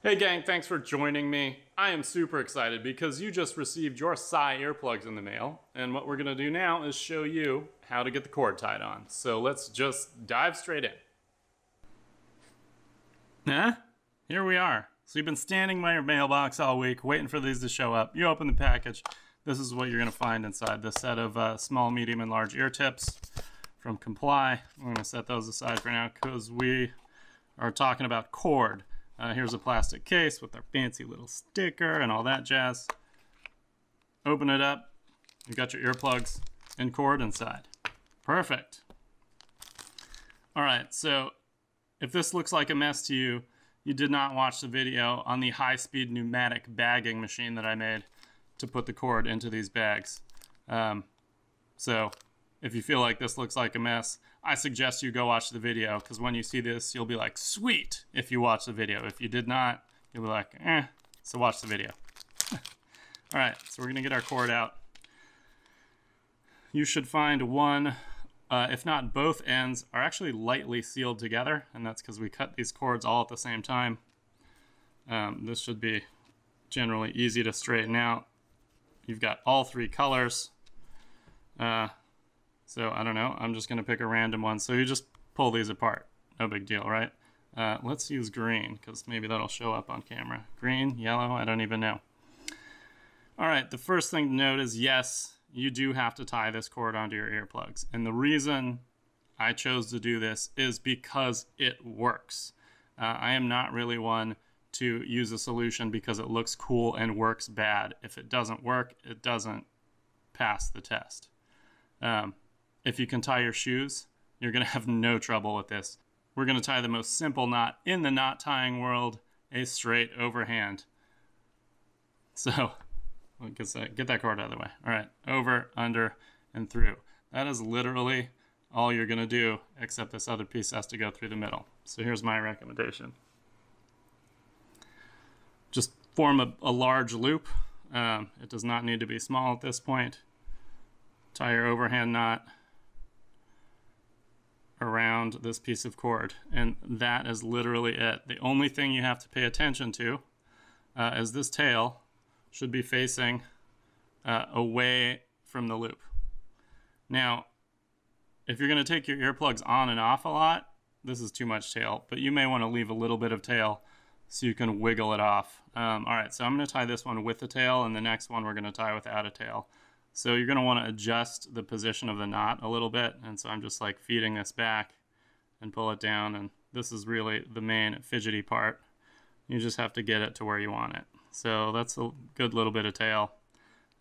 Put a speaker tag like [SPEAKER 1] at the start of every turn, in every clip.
[SPEAKER 1] Hey gang, thanks for joining me. I am super excited because you just received your Psi earplugs in the mail, and what we're gonna do now is show you how to get the cord tied on. So let's just dive straight in. Nah, here we are. So you've been standing by your mailbox all week, waiting for these to show up. You open the package. This is what you're gonna find inside this set of uh, small, medium, and large ear tips from Comply. I'm gonna set those aside for now because we are talking about cord. Uh, here's a plastic case with our fancy little sticker and all that jazz. Open it up. You've got your earplugs and cord inside. Perfect. All right, so if this looks like a mess to you, you did not watch the video on the high-speed pneumatic bagging machine that I made to put the cord into these bags. Um, so if you feel like this looks like a mess, I suggest you go watch the video because when you see this, you'll be like, sweet, if you watch the video. If you did not, you'll be like, eh, so watch the video. All right, so we're gonna get our cord out. You should find one, uh, if not both ends, are actually lightly sealed together, and that's because we cut these cords all at the same time. Um, this should be generally easy to straighten out. You've got all three colors. Uh, so I don't know. I'm just going to pick a random one. So you just pull these apart. No big deal, right? Uh, let's use green because maybe that'll show up on camera. Green, yellow, I don't even know. All right, the first thing to note is yes, you do have to tie this cord onto your earplugs. And the reason I chose to do this is because it works. Uh, I am not really one to use a solution because it looks cool and works bad. If it doesn't work, it doesn't pass the test. Um, if you can tie your shoes, you're going to have no trouble with this. We're going to tie the most simple knot in the knot tying world, a straight overhand. So, get that, get that cord out of the way. All right, over, under, and through. That is literally all you're going to do, except this other piece has to go through the middle. So here's my recommendation. Just form a, a large loop. Um, it does not need to be small at this point. Tie your overhand knot around this piece of cord. And that is literally it. The only thing you have to pay attention to uh, is this tail should be facing uh, away from the loop. Now, if you're going to take your earplugs on and off a lot, this is too much tail, but you may want to leave a little bit of tail so you can wiggle it off. Um, all right, so I'm going to tie this one with the tail, and the next one we're going to tie without a tail. So you're going to want to adjust the position of the knot a little bit. And so I'm just like feeding this back and pull it down. And this is really the main fidgety part. You just have to get it to where you want it. So that's a good little bit of tail.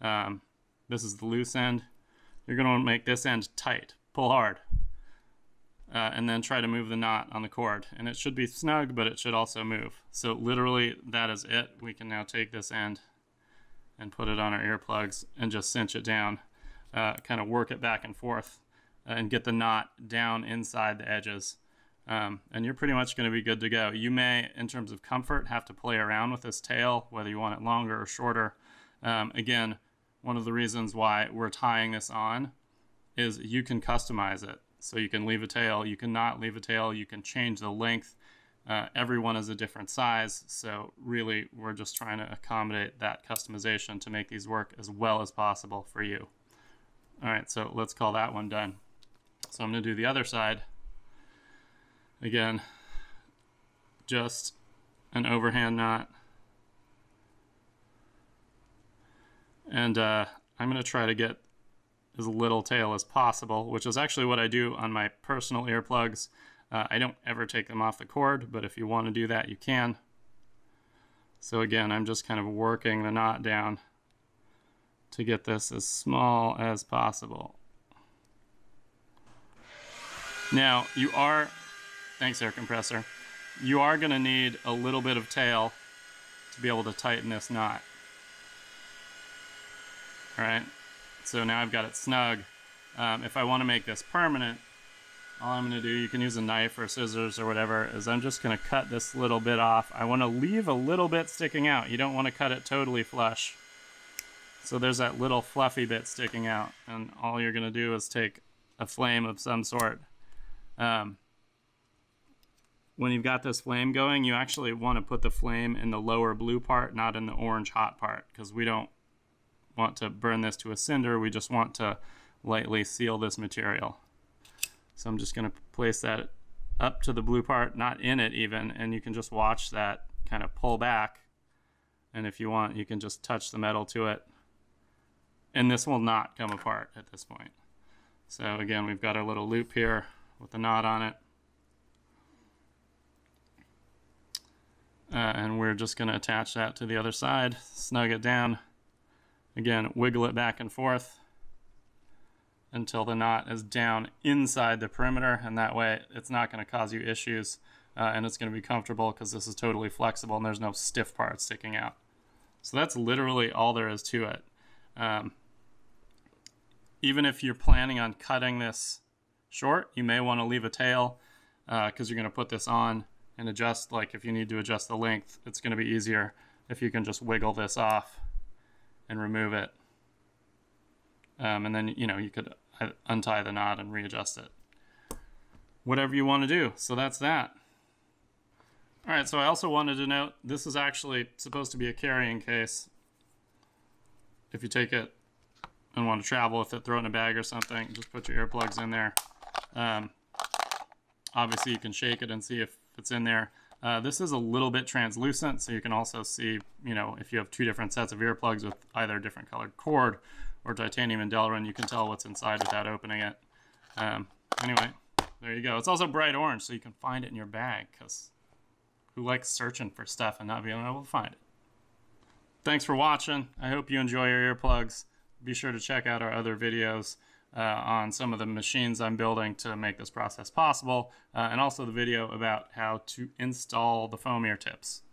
[SPEAKER 1] Um, this is the loose end. You're going to make this end tight. Pull hard. Uh, and then try to move the knot on the cord. And it should be snug, but it should also move. So literally, that is it. We can now take this end and put it on our earplugs and just cinch it down, uh, kind of work it back and forth uh, and get the knot down inside the edges. Um, and you're pretty much going to be good to go. You may, in terms of comfort, have to play around with this tail, whether you want it longer or shorter. Um, again, one of the reasons why we're tying this on is you can customize it. So you can leave a tail, you can not leave a tail, you can change the length uh, everyone is a different size, so really we're just trying to accommodate that customization to make these work as well as possible for you. All right, so let's call that one done. So I'm gonna do the other side. Again, just an overhand knot. And uh, I'm gonna try to get as little tail as possible, which is actually what I do on my personal earplugs. Uh, I don't ever take them off the cord, but if you want to do that, you can. So again, I'm just kind of working the knot down to get this as small as possible. Now, you are, thanks air compressor, you are going to need a little bit of tail to be able to tighten this knot. All right, so now I've got it snug. Um, if I want to make this permanent, all I'm going to do, you can use a knife or scissors or whatever, is I'm just going to cut this little bit off. I want to leave a little bit sticking out. You don't want to cut it totally flush. So there's that little fluffy bit sticking out. And all you're going to do is take a flame of some sort. Um, when you've got this flame going, you actually want to put the flame in the lower blue part, not in the orange hot part, because we don't want to burn this to a cinder. We just want to lightly seal this material. So I'm just going to place that up to the blue part, not in it even, and you can just watch that kind of pull back. And if you want, you can just touch the metal to it. And this will not come apart at this point. So again, we've got our little loop here with the knot on it. Uh, and we're just going to attach that to the other side, snug it down. Again, wiggle it back and forth until the knot is down inside the perimeter, and that way it's not going to cause you issues uh, and it's going to be comfortable because this is totally flexible and there's no stiff part sticking out. So that's literally all there is to it. Um, even if you're planning on cutting this short, you may want to leave a tail because uh, you're going to put this on and adjust like if you need to adjust the length it's going to be easier if you can just wiggle this off and remove it um, and then you know you could uh, untie the knot and readjust it. Whatever you want to do. So that's that. All right so I also wanted to note this is actually supposed to be a carrying case. If you take it and want to travel with it throw it in a bag or something just put your earplugs in there. Um, obviously you can shake it and see if it's in there. Uh, this is a little bit translucent, so you can also see, you know, if you have two different sets of earplugs with either a different colored cord or titanium and Delrin, you can tell what's inside without opening it. Um, anyway, there you go. It's also bright orange, so you can find it in your bag, because who likes searching for stuff and not being able to find it? Thanks for watching. I hope you enjoy your earplugs. Be sure to check out our other videos uh, on some of the machines I'm building to make this process possible, uh, and also the video about how to install the foam ear tips.